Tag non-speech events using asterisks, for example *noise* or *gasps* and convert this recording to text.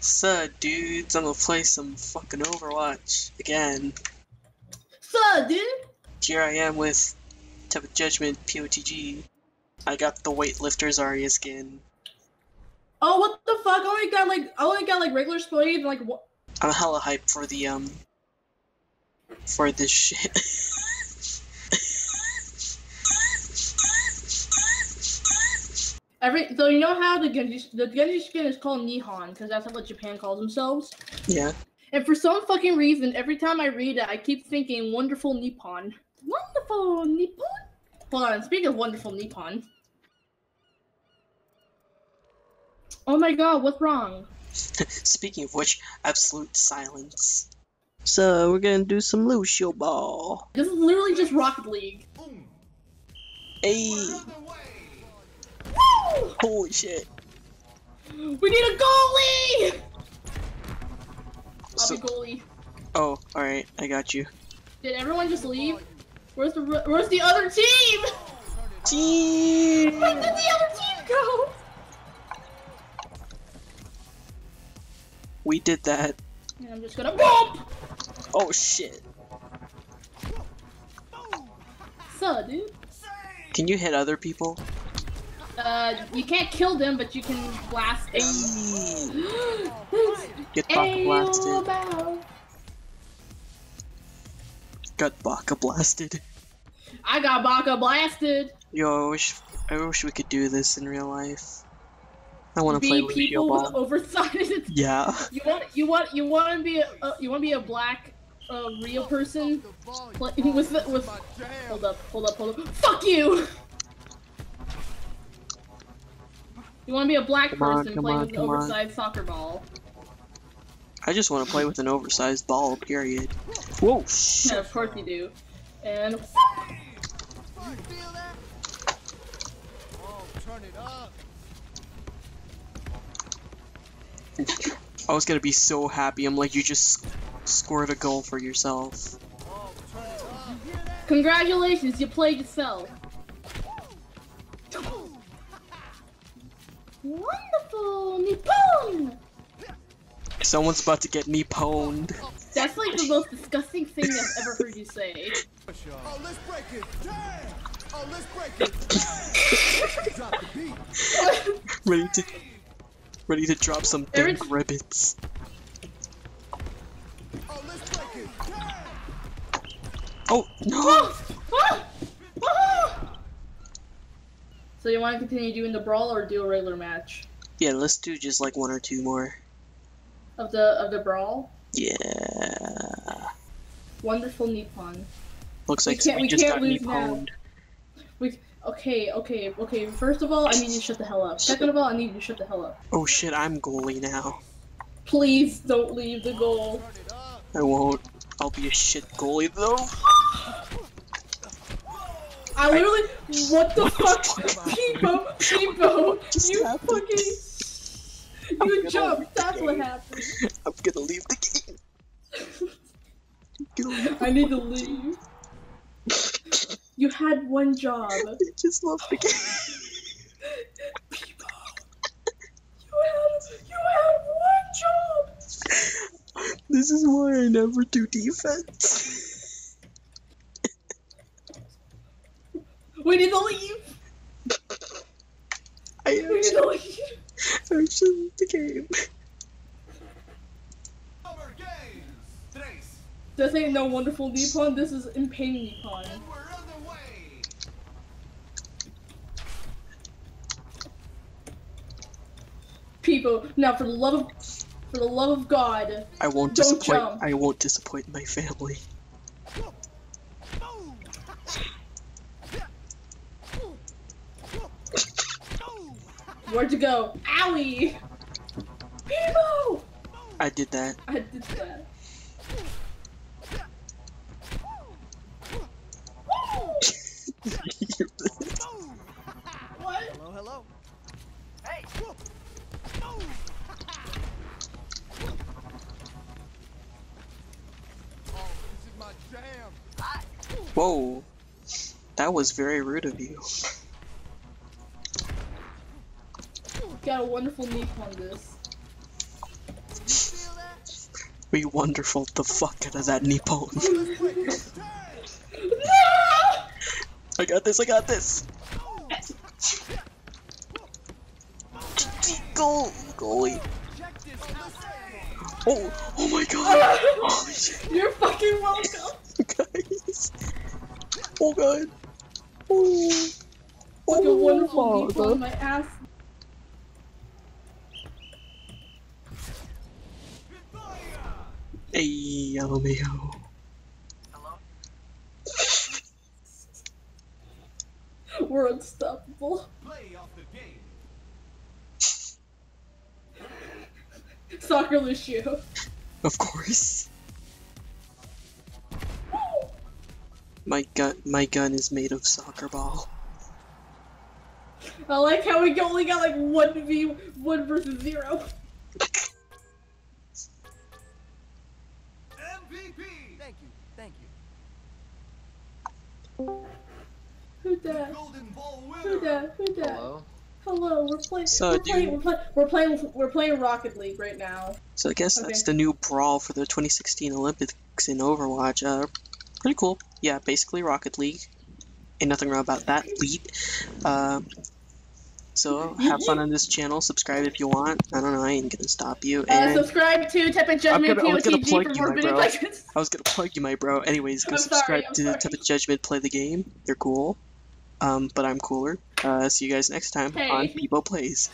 So, dudes, I'm gonna play some fucking Overwatch again. So, dude. Here I am with Tepid Judgment POTG. I got the weightlifter's Zarya skin. Oh, what the fuck? I only got like, I only got like regular spade and like what? I'm hella hyped for the, um, for this shit. *laughs* Every so you know how the Genji the Genji skin is called Nihon because that's what Japan calls themselves. yeah. And for some fucking reason, every time I read it, I keep thinking "Wonderful Nippon." Wonderful Nippon. Hold on. Speaking of wonderful Nippon. Oh my god, what's wrong? *laughs* Speaking of which, absolute silence. So, we're gonna do some Lucio Ball. This is literally just Rocket League. Hey! Holy shit. We need a goalie! I'll So, be goalie. oh, alright, I got you. Did everyone just leave? Where's the Where's the other team? Team! Where did the other team go? We did that. And I'm just gonna bump. Oh shit. So, dude. Can you hit other people? Uh, you can't kill them, but you can blast them. *gasps* Get Baka blasted. bow. Got Baka blasted. I got Baka blasted. Yo, I wish, I wish we could do this in real life. I want to play Lucio Ball. oversized. *laughs* Yeah. You want you want you want to be a you want to be a black uh, real person with the, with hold up hold up hold up fuck you. You want to be a black Come person come playing on, with an come on. oversized soccer ball. I just want to play with an oversized ball, period. Whoa, Yeah, of course you do. And I was gonna be so happy. I'm like, you just scored a goal for yourself. congratulations, you played yourself. Wonderful, Nippon! Someone's about to get me pwned. That's like the most disgusting thing I've ever heard you say. Oh, let's break it. Damn. Oh, let's break it. Drop the beat. ready to, ready to drop some Every- dank ribbons. Oh, let's break it. Damn. Oh no! Ah! Ah! So you want to continue doing the brawl or do a regular match Yeah, let's do just like one or two more. of the of the brawl? Yeah. Wonderful Nippon. Looks We like can't- we we just can't got lose now. We okay, okay, okay. First of all, I need you to shut the hell up. Second of all, I need you to shut the hell up. Oh shit, I'm goalie now. Please don't leave the goal. I won't. I'll be a shit goalie though. I literally, what the fuck, Peepo, Peepo, you happened. fucking, you jumped. leave the That's what happened. I'm gonna leave the game. I'm. I need to leave. You had one job. I just love the game. Peepo, you had, you had one job. This is why I never do defense. We need to leave. I We need to leave. I actually love the game. Over games. Tres. This ain't no wonderful Nippon. This is in pain Nippon. People, now for the love of, for the love of God, I won't disappoint. jump. I won't disappoint my family. Where'd you go? Owie! People! I did that. I did that. *laughs* What? Hello, hello. Hey, Oh, this is my jam. Whoa, that was very rude of you. Got a wonderful Nippon this. We wonderful the fuck out of that Nippon. *laughs* I got this, I got this! Goal! Goalie! Oh, oh my god! *laughs* Oh shit, You're fucking welcome. *laughs* guys! Oh god! Oh! Like a Oh, wonderful people my ass. Hey, LMAO. We're unstoppable. Play off the game. Soccer Lucio. Of course. My gun, my gun is made of soccer ball. I like how we only got like one v one versus zero. Thank you. Thank you. Who dat? Golden Ball Who winner. dat? Who dat? Hello? Hello, we're playing. So, we're, playing you- we're, play, we're playing. We're playing Rocket League right now. So I guess that's the new brawl for the 2016 Olympics in Overwatch. Uh, pretty cool. Yeah, basically Rocket League. Ain't nothing wrong about that. League. Uh, so *laughs* have fun on this channel. Subscribe if you want. I don't know. I ain't gonna stop you. Uh, subscribe to Tepid Judgment gonna- I was gonna POTG plug for you, more my video. I was gonna plug you, my bro. Anyways, go I'm subscribe I'm to sorry. Tepid Judgment. Play the game. They're cool. Um, but I'm cooler. Uh, see you guys next time Hey. on Peepo Plays.